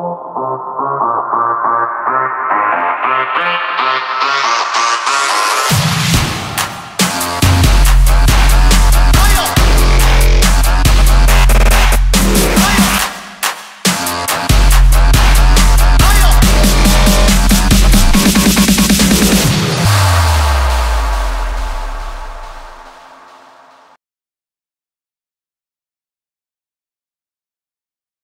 oh.